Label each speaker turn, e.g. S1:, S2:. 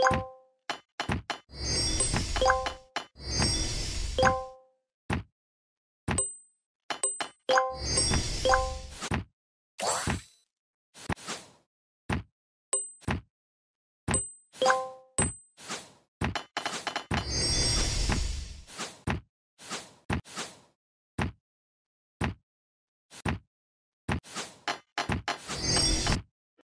S1: you